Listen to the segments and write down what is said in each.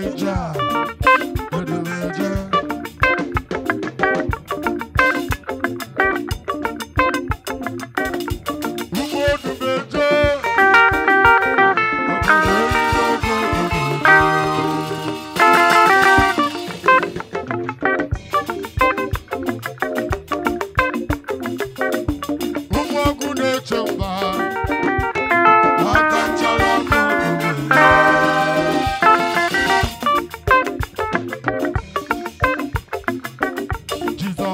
Elijah.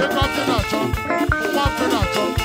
Ego atụ na-achọ, nwa atụ na-achọ